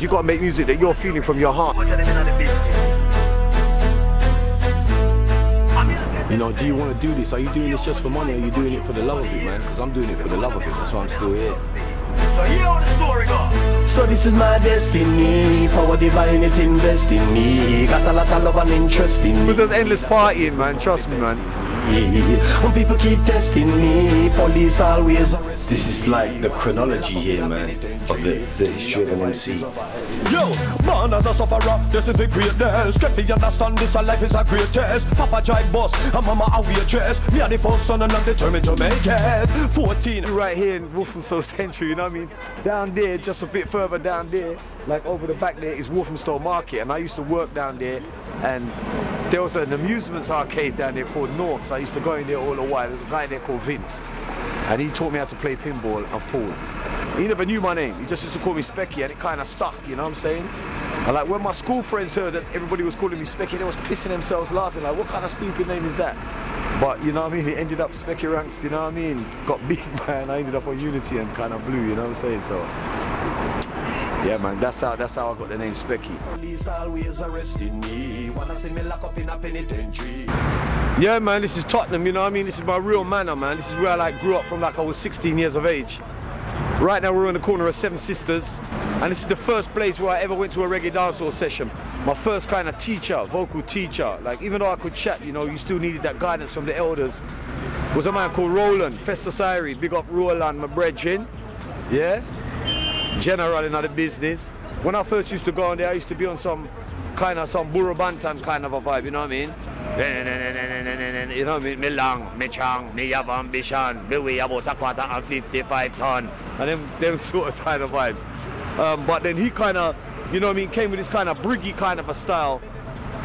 You gotta make music that you're feeling from your heart. You know, do you want to do this? Are you doing this just for money or are you doing it for the love of it, man? Because I'm doing it for the love of it. That's why I'm still here. So here how the story go. So this is my destiny, power divine it invest in me. Got a lot of love and interest in It me. was just endless partying, man. Trust me, man. When people keep testing me, police always arrest This is like the chronology here, man, of the, the history of an MC. Yo, man as a sufferer, this is the greatness. Get to understand this, a life is a great test. Papa drive bus, and mama a waitress. Me are the first son and I'm determined to make it. 14. Right here in Walthamstow Central, you know what I mean? Down there, just a bit further down there, like over the back there is Walthamstow Market, and I used to work down there, and there was an amusements arcade down there called North, so I used to go in there all the while. There's a guy there called Vince, and he taught me how to play pinball and pool. He never knew my name, he just used to call me Specky, and it kind of stuck, you know what I'm saying? And like when my school friends heard that everybody was calling me Specky, they was pissing themselves laughing, like, what kind of stupid name is that? But you know what I mean? It ended up Specky Ranks, you know what I mean? Got big, man. I ended up on Unity and kind of blew, you know what I'm saying? So, yeah, man, that's how that's how I got the name Specky. Police always arresting me. Wanna see me lock up in a penitentiary. Yeah, man, this is Tottenham, you know what I mean? This is my real manor, man. This is where I like grew up from like I was 16 years of age. Right now we're in the corner of Seven Sisters, and this is the first place where I ever went to a reggae dancehall session. My first kind of teacher, vocal teacher. Like even though I could chat, you know, you still needed that guidance from the elders. Was a man called Roland Festus Irie. Big up Roland, my brethren. Yeah? General in the business. When I first used to go on there, I used to be on some kind of some Burro Banton kind of a vibe, you know what I mean? You know what? Me long, me chang, me have ambition, me weigh about a quarter and 55 ton. And them, them sort of kind of vibes. Um, but then he kind of, you know what I mean, came with this kind of briggy kind of a style.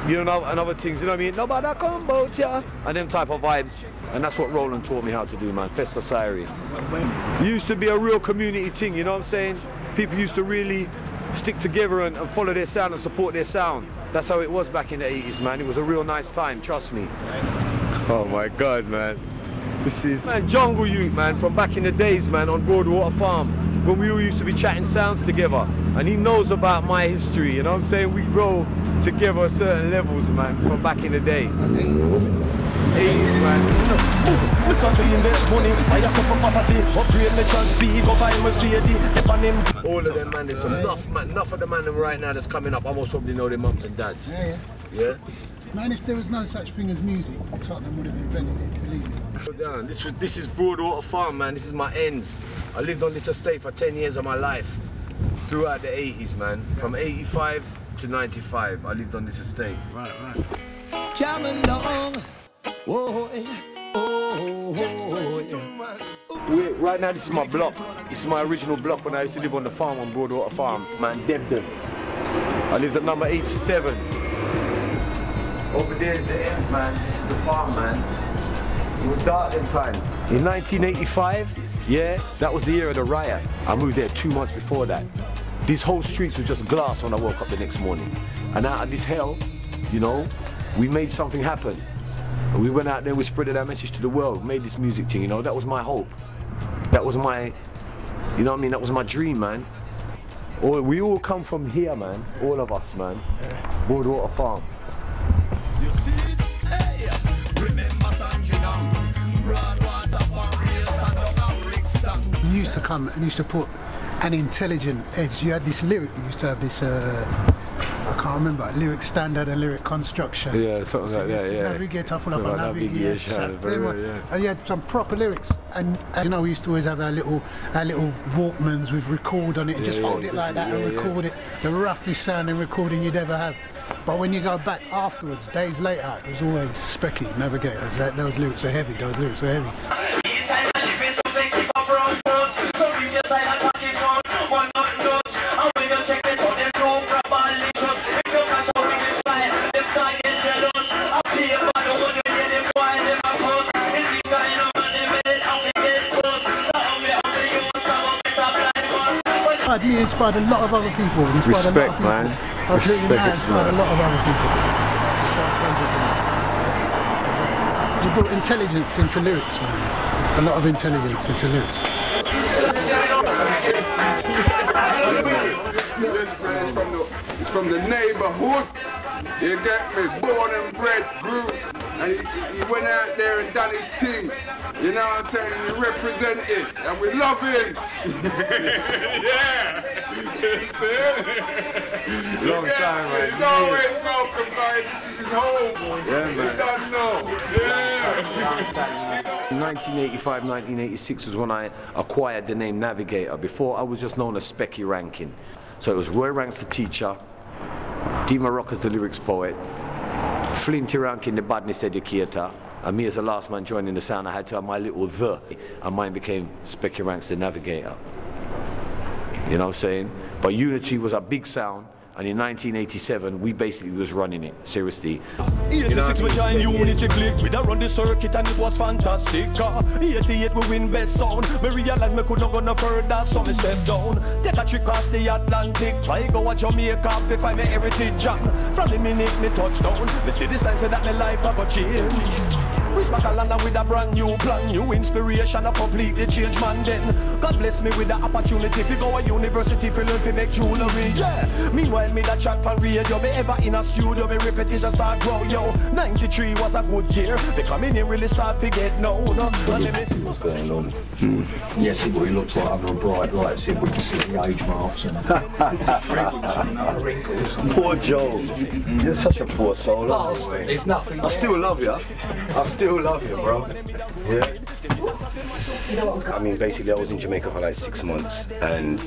You know, and other things, you know what I mean? Nobody come about ya. And them type of vibes. And that's what Roland taught me how to do, man. Festus Irie. It used to be a real community thing, you know what I'm saying? People used to really stick together and, and follow their sound and support their sound. That's how it was back in the 80s, man. It was a real nice time, trust me. Oh my God, man. This is... Man, Jungle Youth, man, from back in the days, man, on Broadwater Farm, when we all used to be chatting sounds together. And he knows about my history, you know what I'm saying? We grow together at certain levels, man, from back in the day. 80s, man. Me start to invest money, buy a couple property, upgrade me trans speed, go buy Mercedes, dip on him. All of them, man, there's enough, man, enough of the man right now that's coming up. I most probably know their mums and dads. Yeah, yeah. Yeah? Man, if there was no such thing as music, Tottenham would have invented it, believe me. Down. This was this is Broadwater Farm, man. This is my ends. I lived on this estate for 10 years of my life. Throughout the 80s, man. From 85 to 95, I lived on this estate. Right, right. Come along, oh, eh. oh, oh, oh. Right now, this is my block. This is my original block when I used to live on the farm on Broadwater Farm, man, Debden. I lived at number 87. Over there is the ends, man. This is the farm, man. It was dark them times. In 1985, yeah, that was the year of the riot. I moved there two months before that. These whole streets were just glass when I woke up the next morning. And out of this hell, you know, we made something happen. And we went out there, we spread that message to the world, made this music thing, you know, that was my hope. That was my, you know what I mean, that was my dream, man. All, we all come from here, man, all of us, man. Broadwater Farm. You see it? Hey, remember Sanjinam, Broadwater Farm, real stand up and Brixton. You used to come and used to put an intelligent edge. You had this lyric, you used to have this, uh, I can't remember, lyric standard and lyric construction. Yeah, something like that, yeah. Navigate, I full up Something on like navigate. navigation, shut very them well, up. yeah. And you had some proper lyrics. And, and you know, we used to always have our little, our little Walkmans with record on it and Yeah, just yeah, hold it like that and record it. The roughest sounding recording you'd ever have. But when you go back afterwards, days later, it was always Specky, Navigators. That, those lyrics are heavy, those lyrics are heavy. Inspired me, inspired a lot of other people. Inspired a lot Respect, of people. man. I'll tell Respect, inspired man. a lot of other people. You brought intelligence into lyrics, man. A lot of intelligence into lyrics. French. It's from the, it's from the neighborhood. You get me? Born and bred, grew. And he, he went out there and done his thing. You know what I'm saying? He represented. And we love him. yeah. Long time, man. He's always welcome, guys. This is his home. Yeah, man. You don't know. Yeah. 1985, 1986 was when I acquired the name Navigator. Before I was just known as Specky Rankin. So it was Roy Ranks the teacher, Demon Rockers the lyrics poet, Flinty Rankin the badness educator, and me as the last man joining the sound, I had to have my little the, and mine became Specky Ranks the Navigator. You know what I'm saying? But Unity was a big sound, and in 1987 we basically was running it, seriously. 86 we join Unity click We done run the circuit and it was fantastic. Uh, 88 we win best sound. Me realize me could not go no further so me step down. Take a trip across the Atlantic Try go a Jamaica to find me heritage and From the minute me touchdown. Me see the signs say that my life a go change Reach back a London with a brand new plan New inspiration, a completely changed man then God bless me with the opportunity to go a university to learn to make jewelry Yeah, meanwhile me that chat pan radio Me ever in a studio, me repetition start grow Yo, 93 was a good year Becoming in really start to get known no? Let me see what's going on? Yeah, see what he looks like under a bright light, see if we can see the age marks and wrinkles. Poor Joel. You're such a poor soul. aren't you? There's nothing. I still love you. I still love you, bro. Yeah. I mean, basically, I was in Jamaica for like six months, and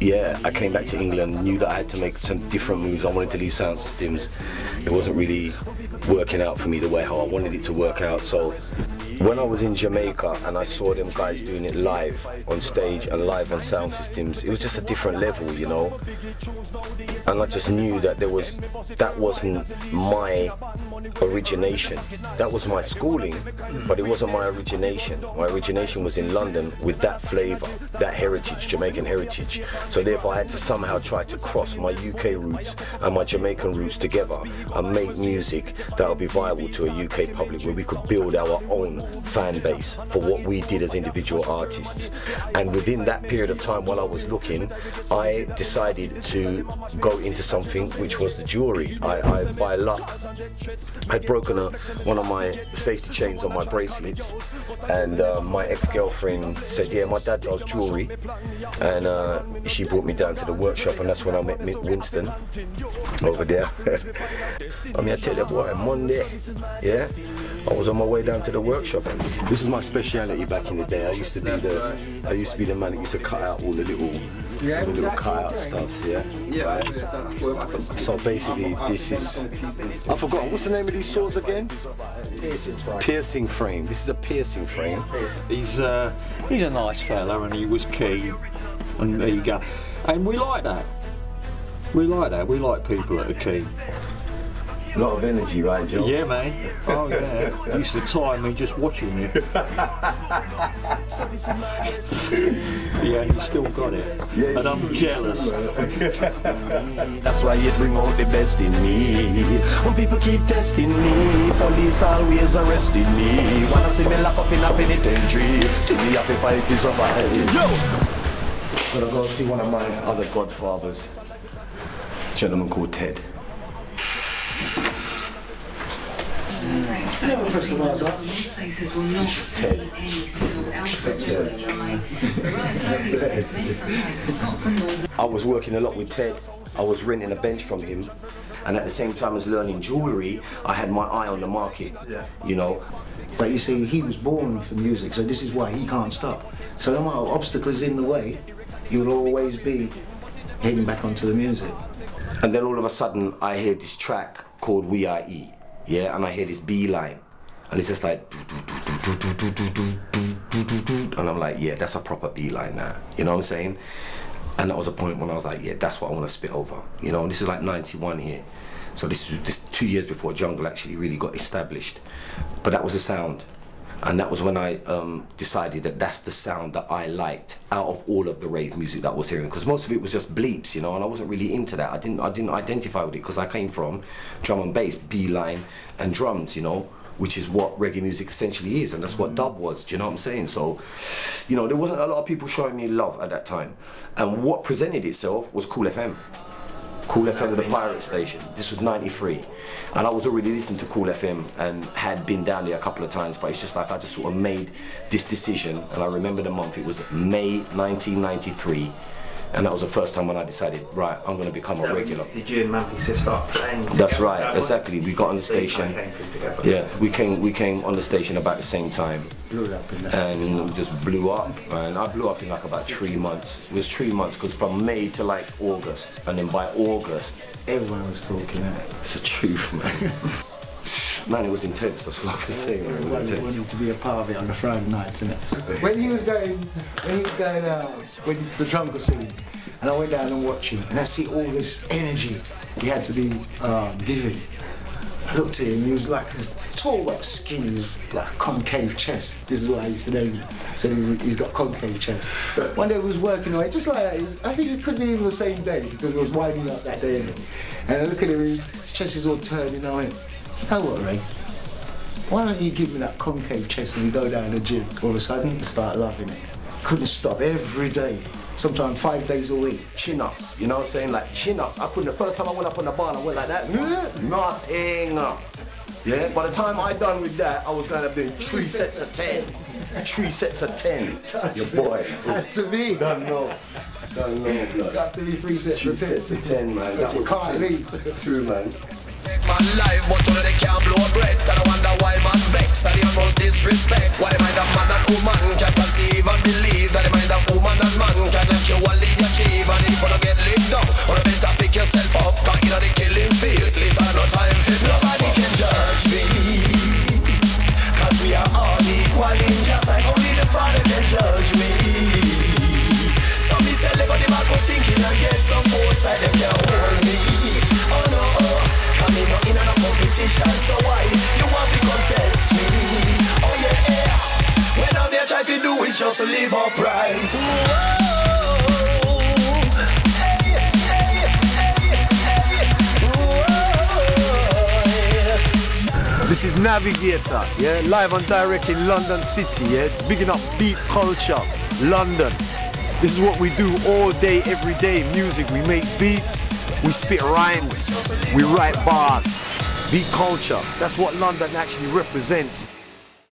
yeah, I came back to England, knew that I had to make some different moves. I wanted to leave sound systems. It wasn't really working out for me the way how I wanted it to work out. So when I was in Jamaica and I saw them guys doing it live on stage and live on sound systems, it was just a different level, you know. And I just knew that there was that wasn't my origination. That was my schooling, but it wasn't my origination. My origination was in London with that flavour, that heritage, Jamaican heritage. So therefore I had to somehow try to cross my UK roots and my Jamaican roots together and make music that would be viable to a UK public where we could build our own fan base for what we did as individual artists. And within that period of time while I was looking, I decided to go into something which was the jewelry. I, I by luck had broken a, one of my safety chains on my bracelets, and uh, my ex-girlfriend said, "Yeah, my dad does jewelry," and uh, she brought me down to the workshop, and that's when I met Winston over there. I mean, I tell you, boy, Monday, yeah. I was on my way down to the workshop. This is my speciality back in the day. I used to be the, I used to be the man that used to cut out all the little, all the little cut out stuffs. Yeah. So basically, this is, I forgot what's the name of these swords again? Piercing frame. This is a piercing frame. He's uh, he's a nice fella and he was keen. And there you go. And we like that. We like that. We like people that are keen. A lot of energy, right, Joe? Yeah, mate. Oh, yeah. Used to tire me just watching you. yeah, and you still got it. And I'm jealous. That's why you bring out the best in me. When people keep testing me, police always arresting me. Wanna see me lock up in a penitentiary? Still me have to fight to survive. Yo! Gonna go see one of my other godfathers, a gentleman called Ted. Ted. I was working a lot with Ted. I was renting a bench from him. And at the same time as learning jewellery, I had my eye on the market. You know, But you see, he was born for music, so this is why he can't stop. So no matter obstacles in the way, he'll always be heading back onto the music. And then all of a sudden, I hear this track called We Are E, yeah, and I hear this B line, and it's just like, and I'm like, yeah, that's a proper B line now. You know what I'm saying? And that was a point when I was like, yeah, that's what I want to spit over. You know, and this is like 91 here. So this is just two years before Jungle actually really got established. But that was a sound. And that was when I um, decided that that's the sound that I liked out of all of the rave music that I was hearing, because most of it was just bleeps, you know, and I wasn't really into that. I didn't, I didn't identify with it because I came from drum and bass, B line, and drums, you know. which is what reggae music essentially is, and that's what dub was. Do you know what I'm saying? So, you know, there wasn't a lot of people showing me love at that time, and what presented itself was Kool FM. Kool FM, the pirate station. This was 93. And I was already listening to Kool FM and had been down there a couple of times, but it's just like I just sort of made this decision. And I remember the month, it was May 1993. And that was the first time when I decided, right, I'm going to become a regular. Did you and Mampi Swift start playing? That's together right, that exactly. We got on the station. kinda came together. Yeah, we came we came on the station about the same time. Blew up in that and we just blew up. And I blew up in like about three months. It was three months because from May to like August, and then by August, Everyone was talking. it's the truth, man. man, it was intense. That's all I can say. Man. It was Everyone intense. wanted to be a part of it on the Friday nights, innit? When he was going, when he was going out, when the drum was singing, and I went down and watched him, and I see all this energy he had to be um, giving. I looked at him, he was like a tall, but skinny, he's like concave chest. This is what I used to know him. So he's, he's got concave chest. But One day he was working away, just like that. Was, I think it could be even the same day because he was winding up that day. And I look at him, his, his chest is all turned, and I went, you know what, Ray? Why don't you give me that concave chest and we go down the gym? All of a sudden, I started loving it. Couldn't stop every day, sometimes five days a week. Chin ups, you know what I'm saying? Like chin ups. I couldn't. The first time I went up on the bar, and I went like that. Nothing. Yeah. By the time I done with that, I was going to do three sets of ten. Three sets of ten. Your boy. To be. Don't know. Don't know. Got to be three sets Three of ten. sets of ten, man. That's That was can't leave. True, man. Man live, but only they can't blow breath. And I wonder why man vex. And the almost disrespect. Why the mind of man and woman can conceive and believe that the mind of woman and man can actually achieve. And if you don't get laid down, or better pick yourself up. Cause you know the killing just. This is Navigator, yeah, live and direct in London City, yeah, bigging up beat culture, London. This is what we do all day, every day. Music, we make beats, we spit rhymes, we write bars. Beat culture, that's what London actually represents.